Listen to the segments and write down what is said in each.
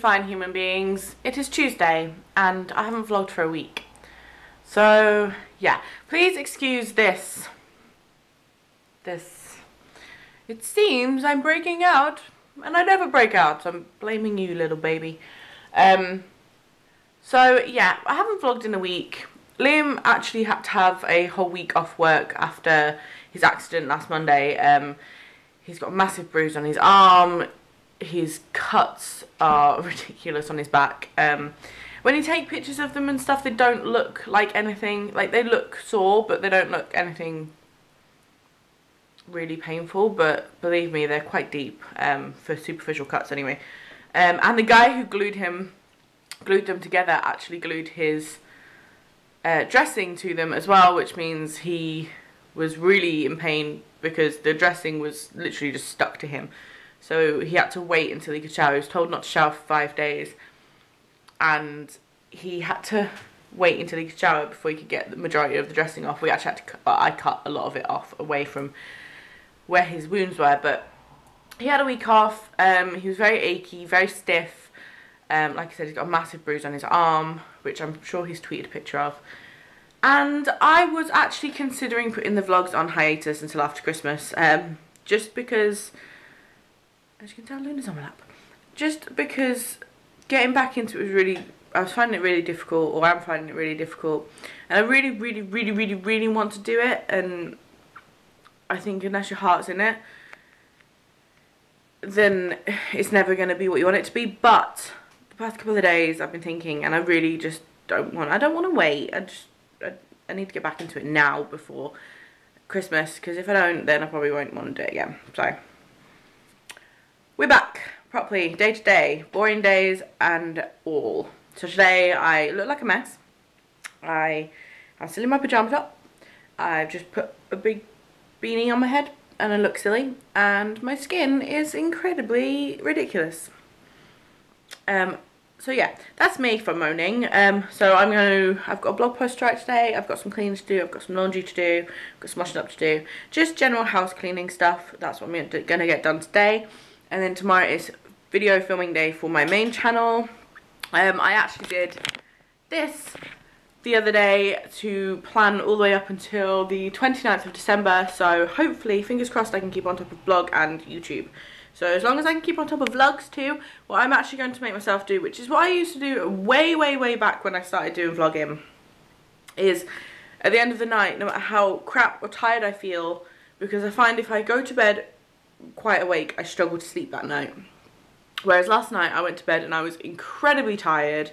Fine human beings. It is Tuesday, and I haven't vlogged for a week. So, yeah, please excuse this. This. It seems I'm breaking out, and I never break out, so I'm blaming you, little baby. Um, so, yeah, I haven't vlogged in a week. Liam actually had to have a whole week off work after his accident last Monday. Um, he's got a massive bruise on his arm. His cuts are ridiculous on his back. Um, when you take pictures of them and stuff, they don't look like anything. Like, they look sore, but they don't look anything really painful. But believe me, they're quite deep um, for superficial cuts anyway. Um, and the guy who glued him, glued them together, actually glued his uh, dressing to them as well, which means he was really in pain because the dressing was literally just stuck to him. So he had to wait until he could shower. He was told not to shower for five days. And he had to wait until he could shower before he could get the majority of the dressing off. We actually had to cut, I cut a lot of it off away from where his wounds were. But he had a week off. Um, he was very achy, very stiff. Um, like I said, he's got a massive bruise on his arm, which I'm sure he's tweeted a picture of. And I was actually considering putting the vlogs on hiatus until after Christmas. Um, just because, as you can tell, Luna's on my lap. Just because getting back into it was really, I was finding it really difficult, or I'm finding it really difficult. And I really, really, really, really, really want to do it. And I think unless your heart's in it, then it's never going to be what you want it to be. But the past couple of days I've been thinking, and I really just don't want, I don't want to wait. I just I, I need to get back into it now before Christmas because if I don't then I probably won't want to do it again. So we're back properly day to day, boring days and all. So today I look like a mess. I I'm still in my pyjamas top. I've just put a big beanie on my head and I look silly and my skin is incredibly ridiculous. Um, so yeah, that's me for moaning. Um, so I'm going to, I've got a blog post to write today, I've got some cleaning to do, I've got some laundry to do, I've got some washing up to do. Just general house cleaning stuff, that's what I'm going to get done today. And then tomorrow is video filming day for my main channel. Um, I actually did this the other day to plan all the way up until the 29th of December. So hopefully, fingers crossed, I can keep on top of blog and YouTube. So as long as I can keep on top of vlogs too, what I'm actually going to make myself do, which is what I used to do way, way, way back when I started doing vlogging, is at the end of the night, no matter how crap or tired I feel, because I find if I go to bed quite awake, I struggled to sleep that night. Whereas last night I went to bed and I was incredibly tired.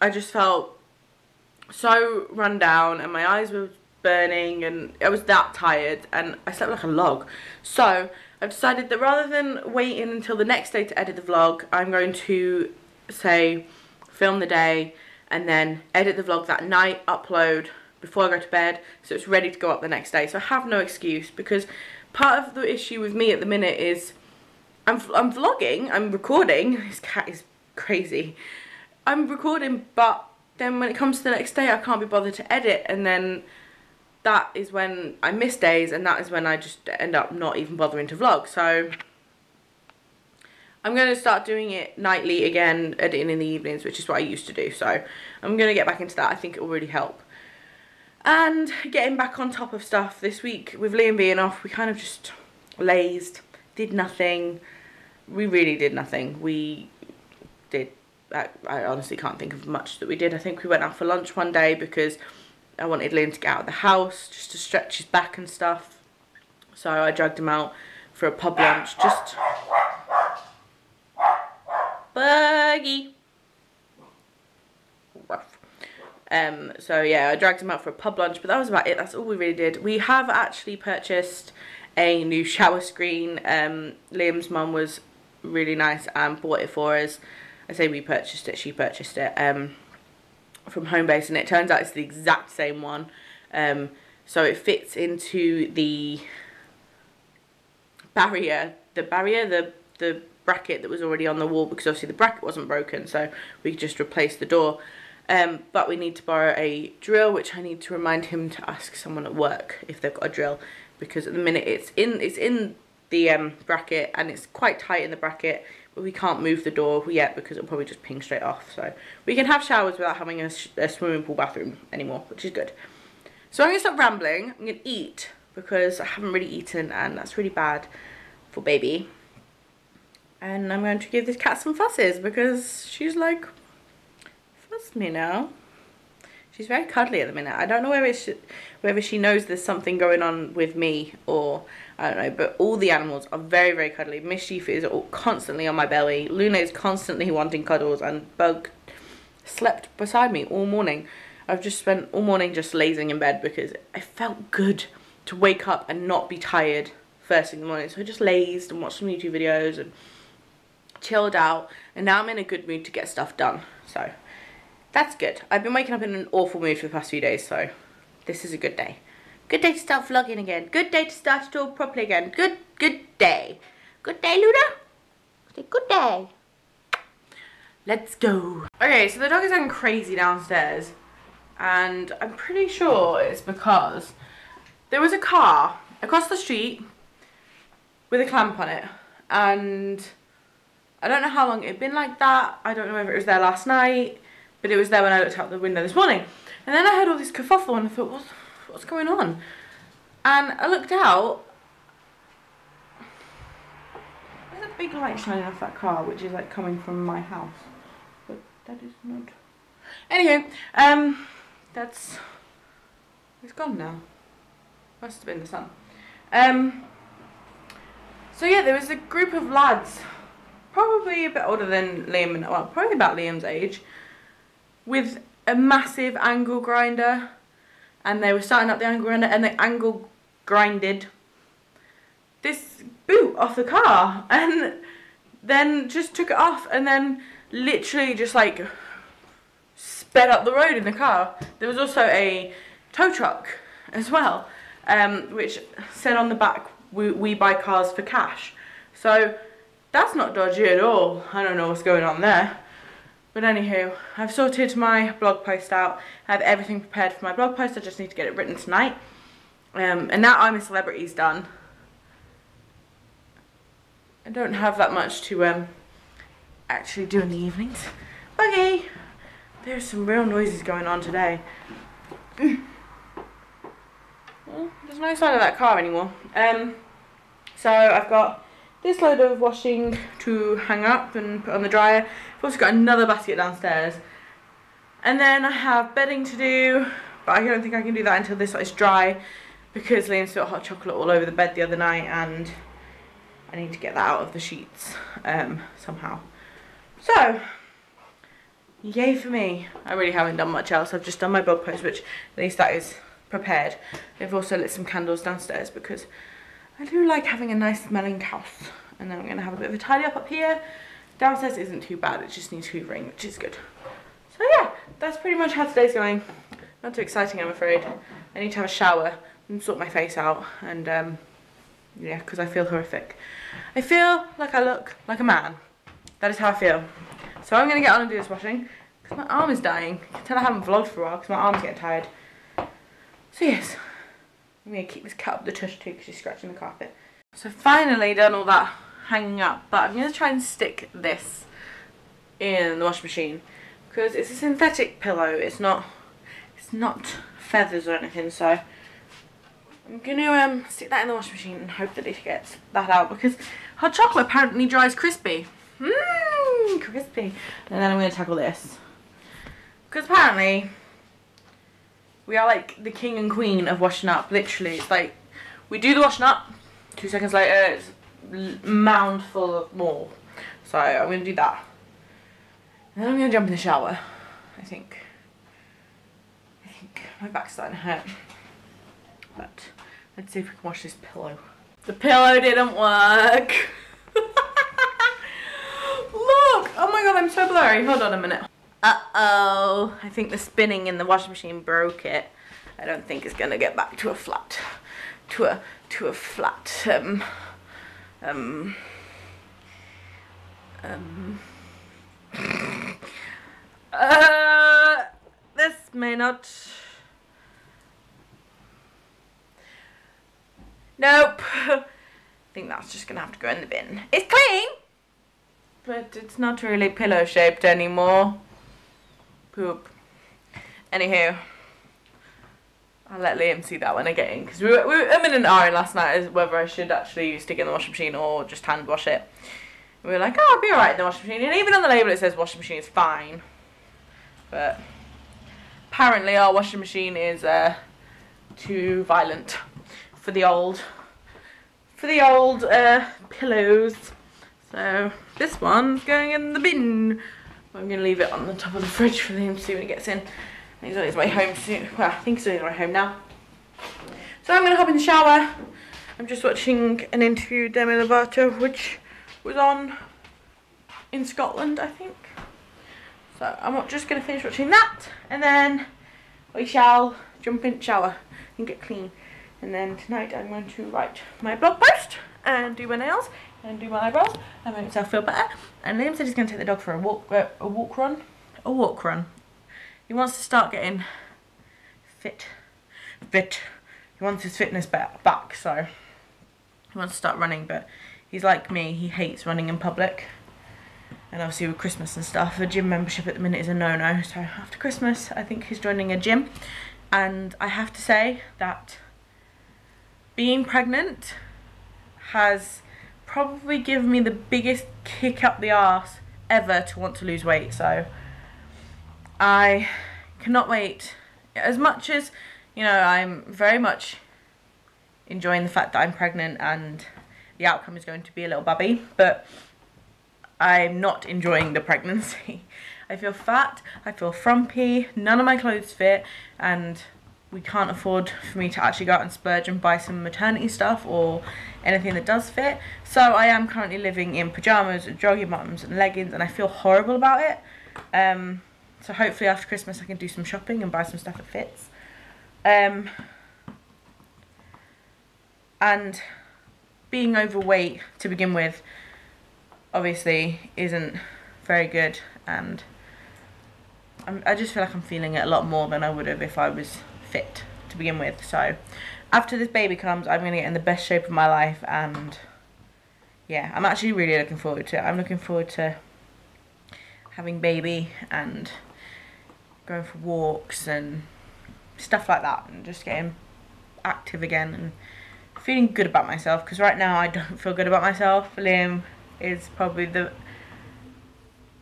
I just felt so run down and my eyes were burning and I was that tired and I slept like a log. So I've decided that rather than waiting until the next day to edit the vlog, I'm going to say film the day and then edit the vlog that night, upload before I go to bed so it's ready to go up the next day. So I have no excuse because part of the issue with me at the minute is I'm, I'm vlogging, I'm recording, this cat is crazy. I'm recording but then when it comes to the next day I can't be bothered to edit and then that is when I miss days and that is when I just end up not even bothering to vlog. So I'm going to start doing it nightly again, editing in the evenings, which is what I used to do. So I'm going to get back into that. I think it will really help. And getting back on top of stuff this week with Liam being off, we kind of just lazed, did nothing. We really did nothing. We did, I, I honestly can't think of much that we did. I think we went out for lunch one day because I wanted Liam to get out of the house just to stretch his back and stuff. So I dragged him out for a pub lunch. Just buggy. Um, so yeah, I dragged him out for a pub lunch, but that was about it. That's all we really did. We have actually purchased a new shower screen. Um, Liam's mum was really nice and bought it for us. I say we purchased it, she purchased it. Um, from Homebase and it turns out it's the exact same one. Um, so it fits into the barrier, the barrier, the, the bracket that was already on the wall because obviously the bracket wasn't broken so we just replaced the door. Um, but we need to borrow a drill which I need to remind him to ask someone at work if they've got a drill. Because at the minute it's in it's in the um, bracket and it's quite tight in the bracket but we can't move the door yet because it'll probably just ping straight off. So we can have showers without having a, a swimming pool bathroom anymore which is good. So I'm to stop rambling. I'm to eat because I haven't really eaten and that's really bad for baby. And I'm going to give this cat some fusses because she's like fuss me now she's very cuddly at the minute I don't know whether, she, whether she knows there's something going on with me or I don't know, but all the animals are very, very cuddly. Mischief is constantly on my belly. Luna is constantly wanting cuddles, and Bug slept beside me all morning. I've just spent all morning just lazing in bed because it felt good to wake up and not be tired first thing in the morning. So I just lazed and watched some YouTube videos and chilled out. And now I'm in a good mood to get stuff done. So that's good. I've been waking up in an awful mood for the past few days, so this is a good day. Good day to start vlogging again. Good day to start it all properly again. Good, good day. Good day, Luna. Say good day. Let's go. Okay, so the dog is going crazy downstairs. And I'm pretty sure it's because there was a car across the street with a clamp on it. And I don't know how long it had been like that. I don't know if it was there last night. But it was there when I looked out the window this morning. And then I heard all this kerfuffle and I thought, what what's going on? And I looked out. There's a big light shining off that car, which is like coming from my house. But that is not. Anyway, um, that's. It's gone now. Must have been the sun. Um. So yeah, there was a group of lads, probably a bit older than Liam, and well, probably about Liam's age, with a massive angle grinder and they were starting up the angle grinder and the angle grinded this boot off the car and then just took it off and then literally just like sped up the road in the car. There was also a tow truck as well, um, which said on the back, we, we buy cars for cash. So that's not dodgy at all. I don't know what's going on there. But anywho, I've sorted my blog post out. I have everything prepared for my blog post. I just need to get it written tonight. Um, and now I'm a celebrity's done. I don't have that much to um, actually do in the evenings. Okay, there's some real noises going on today. well, there's no sign of that car anymore. Um, so I've got this load of washing to hang up and put on the dryer. I've also got another basket downstairs. And then I have bedding to do, but I don't think I can do that until this is dry because Liam spilled hot chocolate all over the bed the other night and I need to get that out of the sheets um, somehow. So, yay for me. I really haven't done much else. I've just done my blog post, which at least that is prepared. I've also lit some candles downstairs because I do like having a nice smelling house. And then I'm to have a bit of a tidy up up here. Downstairs isn't too bad, it just needs hoovering, which is good. So yeah, that's pretty much how today's going. Not too exciting, I'm afraid. I need to have a shower and sort my face out. And um, yeah, because I feel horrific. I feel like I look like a man. That is how I feel. So I'm to get on and do this washing. Because my arm is dying. You can tell I haven't vlogged for a while because my arm's getting tired. So yes, I'm going to keep this cat up the tush too because she's scratching the carpet. So finally done all that hanging up. But I'm going to try and stick this in the washing machine. Because it's a synthetic pillow. It's not, it's not feathers or anything. So I'm going to um, stick that in the washing machine and hope that it gets that out. Because hot chocolate apparently dries crispy. Mmm, crispy. And then I'm going to tackle this. Because apparently we are like the king and queen of washing up. Literally, it's like we do the washing up. Two seconds later, it's mound full of more. So I'm gonna do that. And then I'm gonna jump in the shower. I think. I think my back's starting to hurt. But let's see if we can wash this pillow. The pillow didn't work. Look! Oh my god, I'm so blurry. Hold on a minute. Uh-oh. I think the spinning in the washing machine broke it. I don't think it's gonna get back to a flat, to a, to a flat, um, um, um, uh, this may not, nope, I think that's just gonna have to go in the bin. It's clean, but it's not really pillow shaped anymore. Poop. Anywho, I'll let Liam see that when I get in because we were, we were in an iron last night as whether I should actually stick it in the washing machine or just hand wash it. We were like, oh, I'll be alright in the washing machine, and even on the label it says washing machine is fine, but apparently our washing machine is uh, too violent for the old for the old uh, pillows. So this one's going in the bin. I'm gonna leave it on the top of the fridge for him to see when he gets in. He's on his way home soon. Well, I think he's on his way home now. So I'm gonna hop in the shower. I'm just watching an interview with Demi Lovato, which was on in Scotland, I think. So I'm just gonna finish watching that, and then we shall jump in shower and get clean. And then tonight I'm going to write my blog post and do my nails and do my eyebrows and make myself feel better. And Liam said he's going to take the dog for a walk, uh, a walk run, a walk run. He wants to start getting fit, fit. He wants his fitness back, back so he wants to start running. But he's like me, he hates running in public. And obviously with Christmas and stuff, a gym membership at the minute is a no-no. So after Christmas, I think he's joining a gym. And I have to say that being pregnant has probably given me the biggest kick up the arse ever to want to lose weight. So I cannot wait. As much as, you know, I'm very much enjoying the fact that I'm pregnant and the outcome is going to be a little bubby, but I'm not enjoying the pregnancy. I feel fat, I feel frumpy, none of my clothes fit, and we can't afford for me to actually go out and splurge and buy some maternity stuff or anything that does fit. So I am currently living in pyjamas, jogging bottoms and leggings and I feel horrible about it. Um, so hopefully after Christmas I can do some shopping and buy some stuff that fits. Um, and being overweight to begin with obviously isn't very good and I'm, I just feel like I'm feeling it a lot more than I would have if I was fit to begin with. So after this baby comes, I'm going to get in the best shape of my life and yeah, I'm actually really looking forward to it. I'm looking forward to having baby and going for walks and stuff like that and just getting active again and feeling good about myself because right now I don't feel good about myself. Liam is probably the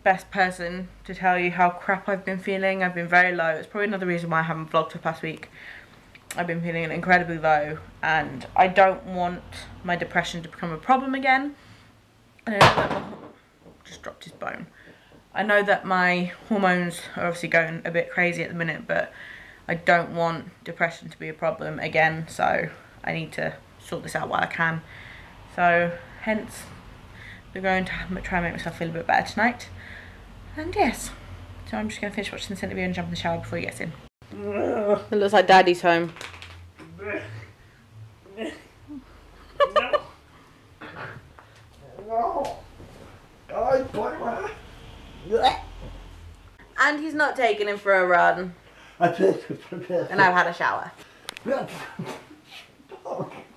best person to tell you how crap I've been feeling. I've been very low. It's probably another reason why I haven't vlogged for the past week. I've been feeling incredibly low and I don't want my depression to become a problem again. I know that my, oh, just dropped his bone. I know that my hormones are obviously going a bit crazy at the minute, but I don't want depression to be a problem again, so I need to sort this out while I can. So, hence, we're going to try and make myself feel a bit better tonight. And yes, so I'm just going to finish watching this interview and jump in the shower before he gets in. It looks like Daddy's home. no. No. I bite And he's not taking him for a run. And I've had a shower.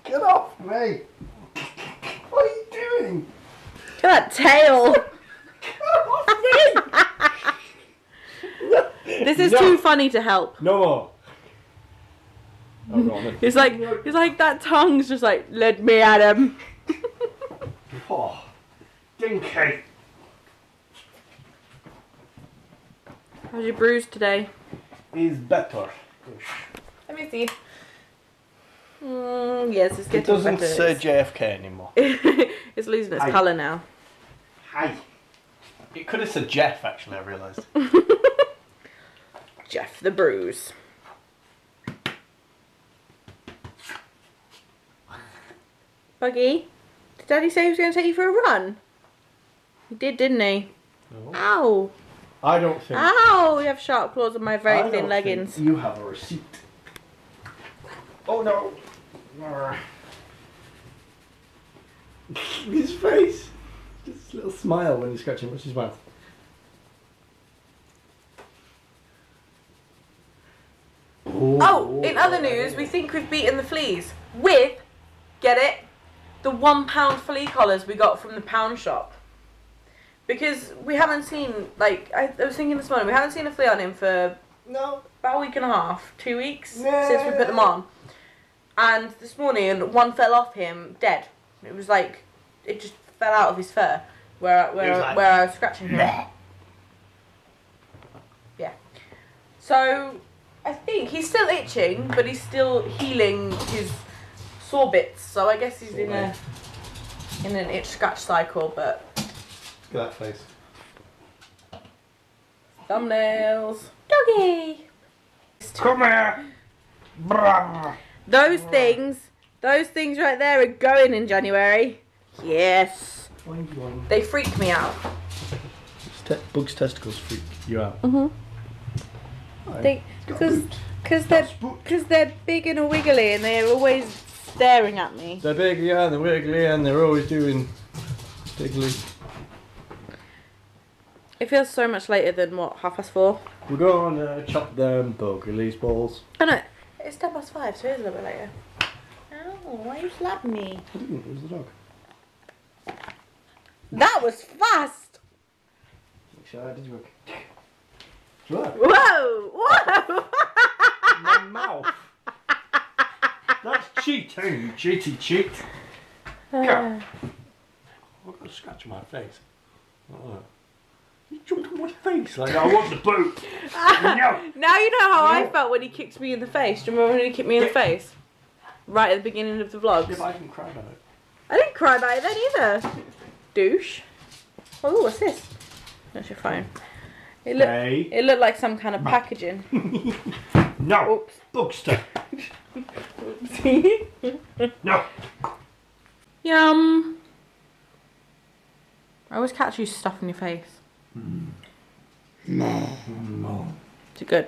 Get off me! What are you doing? Look at that tail. Get off me! This is No. too funny to help. No more. Oh, go. It's like it's like that tongue's just like let me at him. Oh, dinky. How's your bruise today? Is better. Let me see. Mm, yes, it's It getting doesn't better. say It's- JFK anymore. it's losing its Aye. colour now. Hi. It could have said Jeff, actually, I realised. Jeff the bruise. Buggy, did Daddy say he was going to take you for a run? He did, didn't he? No. Ow! I don't think. Ow! You have sharp claws on my I very don't thin leggings. You have a receipt. Oh no. His face. Just a little smile when you scratch him. What's his mouth? Oh, in other news, we think we've beaten the fleas with, get it, the one pound flea collars we got from the pound shop. Because we haven't seen like I, I was thinking this morning, we haven't seen a flea on him for No. about a week and a half, two weeks Yeah. since we put them on. And this morning, one fell off him dead. It was like it just fell out of his fur where where like, where I was scratching him. Yeah. So I think he's still itching, but he's still healing his sore bits. So I guess he's in a in an itch scratch cycle. But Look at that face. thumbnails, doggy. Come here. Those things, those things right there are going in January. Yes. Boing, boing. They freak me out. Te- Bug's testicles freak you out. Mm-hmm. Right. They because because they're because they're big and wiggly and they're always staring at me. They're big, yeah, and they're wiggly, and they're always doing diggly. It feels so much later than what half past four. We're going to chop them bug release balls. Oh no, it's ten past five, so it is a little bit later. Ow, why are you slap me? I didn't, it was the dog. That was fast. Make sure I did work. Sure. Whoa, whoa. My mouth. That's cheating, cheaty cheat. Uh, I've got a scratch on my face. Oh. You jumped on my face like I want the boot. no. now you know how I felt when he kicked me in the face. Do you remember when he kicked me in the face? Right at the beginning of the vlogs. Yeah, but I didn't cry about it. I didn't cry about it then either. Douche. Oh, what's this? That's your phone. It looked. Hey. It looked like some kind of packaging. No. Oops. Bookster. No. Yum. I always catch you stuff in your face. No. Is it good?